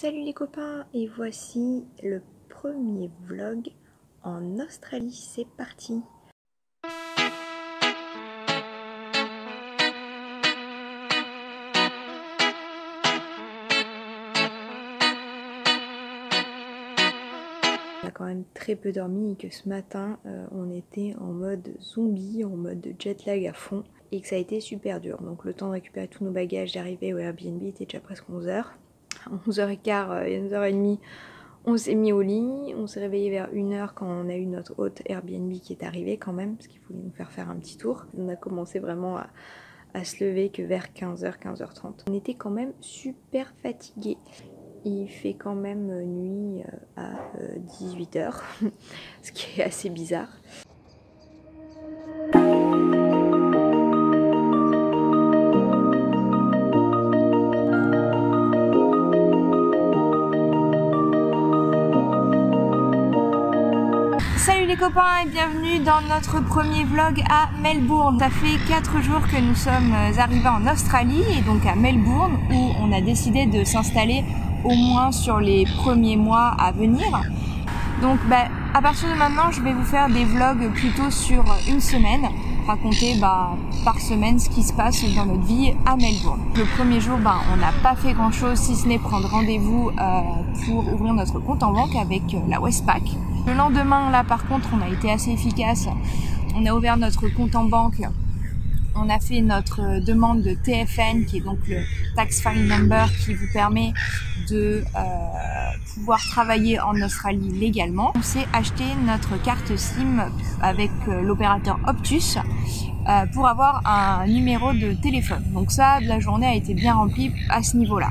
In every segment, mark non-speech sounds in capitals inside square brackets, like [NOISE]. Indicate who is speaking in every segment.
Speaker 1: Salut les copains et voici le premier vlog en Australie, c'est parti On a quand même très peu dormi et que ce matin euh, on était en mode zombie, en mode jet lag à fond et que ça a été super dur. Donc le temps de récupérer tous nos bagages, d'arriver au Airbnb était déjà presque 11h. À 11h15 et 11h30 on s'est mis au lit, on s'est réveillé vers 1h quand on a eu notre hôte Airbnb qui est arrivé quand même, parce qu'il voulait nous faire faire un petit tour. On a commencé vraiment à, se lever que vers 15h, 15h30. On était quand même super fatigués. Il fait quand même nuit euh, à 18h, [LAUGHS] ce qui est assez bizarre. Copains et bienvenue dans notre premier vlog à Melbourne. Ça fait 4 jours que nous sommes arrivés en Australie et donc à Melbourne où on a décidé de s'installer au moins sur les premiers mois à venir. Donc bah, à partir de maintenant je vais vous faire des vlogs plutôt sur une semaine, raconter bah, par semaine ce qui se passe dans notre vie à Melbourne. Le premier jour bah, on n'a pas fait grand chose si ce n'est prendre rendez-vous euh, pour ouvrir notre compte en banque avec euh, la Westpac. Le lendemain là par contre on a été assez efficace, on a ouvert notre compte en banque on a fait notre demande de TFN, qui est donc le Tax File Number, qui vous permet de euh, pouvoir travailler en Australie légalement. On s'est acheté notre carte SIM avec euh, l'opérateur Optus euh, pour avoir un numéro de téléphone. Donc ça, la journée a été bien remplie à ce niveau-là.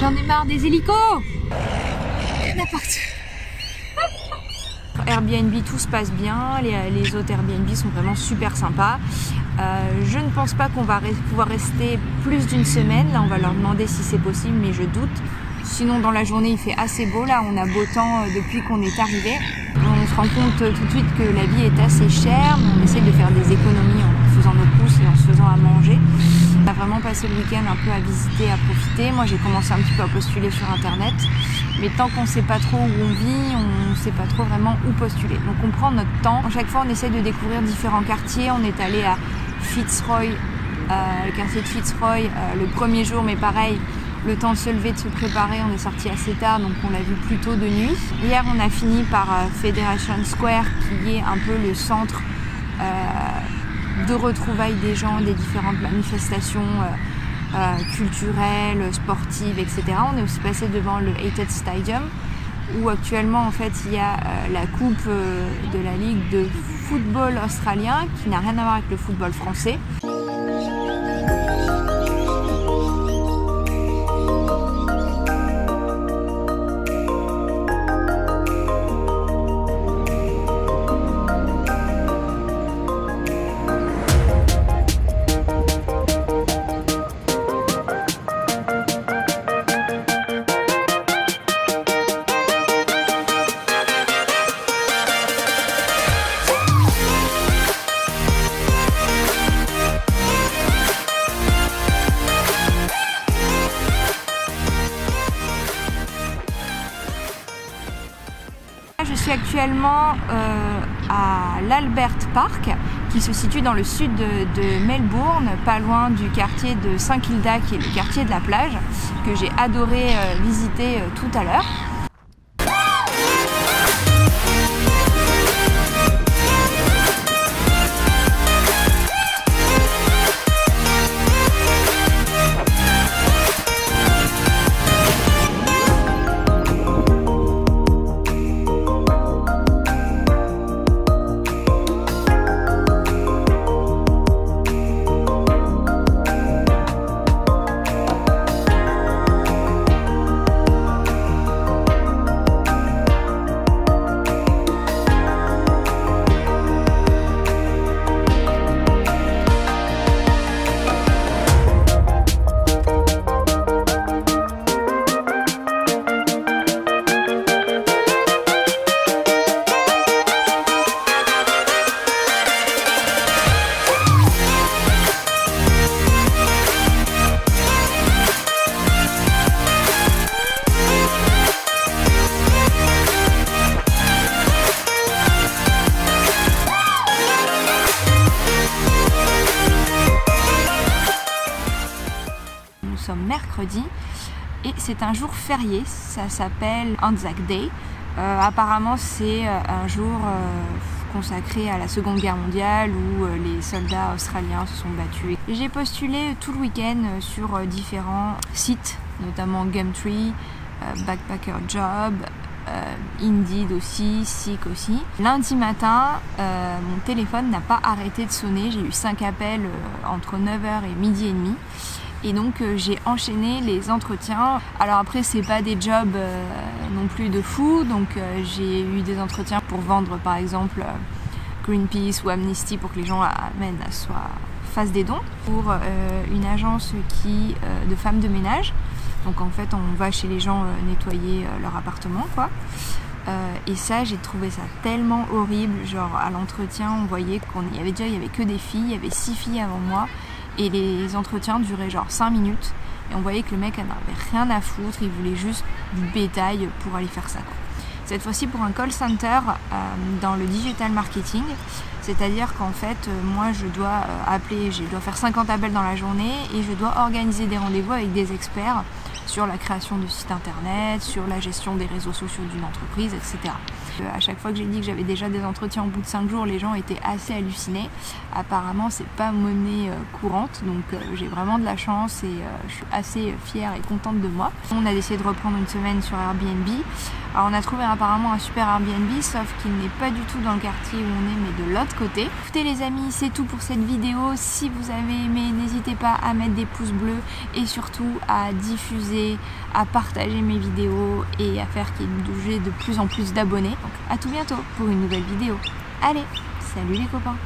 Speaker 1: J'en ai marre des hélicos Il Airbnb, tout se passe bien, les, autres Airbnb sont vraiment super sympas. Euh, je ne pense pas qu'on va pouvoir rester plus d'une semaine, on va leur demander si c'est possible, mais je doute. Sinon dans la journée il fait assez beau, là on a beau temps depuis qu'on est arrivé. On se rend compte tout de suite que la vie est assez chère, on essaye de faire des économies en faisant nos courses et en se faisant à manger. On a vraiment passé le week-end un peu à visiter, à profiter. Moi j'ai commencé un petit peu à postuler sur internet. Mais tant qu'on ne sait pas trop où on vit, on ne sait pas trop vraiment où postuler. Donc on prend notre temps. À chaque fois on essaie de découvrir différents quartiers. On est allé à Fitzroy, euh, le quartier de Fitzroy, euh, le premier jour, mais pareil, le temps de se lever, de se préparer, on est sorti assez tard, donc on l'a vu plutôt de nuit. Hier, on a fini par euh, Federation Square, qui est un peu le centre de retrouvailles des gens, des différentes manifestations culturelles, sportives, etc. On est aussi passé devant le Hated Stadium, où actuellement en fait il y a la coupe de la ligue de football australien qui n'a rien à voir avec le football français. Suis actuellement euh, à l'Albert Park qui se situe dans le sud de, Melbourne, pas loin du quartier de Saint Kilda qui est le quartier de la plage que j'ai adoré euh, visiter euh, tout à l'heure. Et c'est un jour férié, ça s'appelle Anzac Day. Euh, apparemment, c'est euh, un jour consacré à la Seconde Guerre mondiale où les soldats australiens se sont battus. J'ai postulé tout le week-end sur différents sites, notamment Gumtree, Backpacker Job, euh, Indeed aussi, Sick aussi. Lundi matin, euh, mon téléphone n'a pas arrêté de sonner. J'ai eu 5 appels euh, entre 9h et midi et demi. Et donc j'ai enchaîné les entretiens. Alors après c'est pas des jobs non plus de fou, donc j'ai eu des entretiens pour vendre par exemple Greenpeace ou Amnesty pour que les gens amènent, soient, fassent des dons. Pour une agence qui de femmes de ménage donc en fait, on va chez les gens euh, nettoyer euh, leur appartement, quoi. Euh, et ça, j'ai trouvé ça tellement horrible. Genre à l'entretien, on voyait qu'il y avait déjà, il y avait que des filles, il y avait six filles avant moi, et les entretiens duraient genre 5 minutes. Et on voyait que le mec n'avait rien à foutre, il voulait juste du bétail pour aller faire ça. Quoi. Cette fois-ci pour un call center dans le digital marketing. C'est-à-dire qu'en fait, moi, je dois appeler, je dois faire 50 appels dans la journée et je dois organiser des rendez-vous avec des experts sur la création de sites internet, sur la gestion des réseaux sociaux d'une entreprise, etc. Euh, à chaque fois que j'ai dit que j'avais déjà des entretiens au bout de 5 jours, les gens étaient assez hallucinés. Apparemment, c'est pas monnaie euh, courante, donc euh, j'ai vraiment de la chance et je suis assez fière et contente de moi. On a décidé de reprendre une semaine sur Airbnb. Alors on a trouvé apparemment un super Airbnb, sauf qu'il n'est pas du tout dans le quartier où on est, mais de l'autre côté. Écoutez les amis, c'est tout pour cette vidéo. Si vous avez aimé, n'hésitez pas à mettre des pouces bleus et surtout à diffuser, à partager mes vidéos et à faire qu'il y ait de plus en plus d'abonnés. Donc à tout bientôt pour une nouvelle vidéo. Allez, salut les copains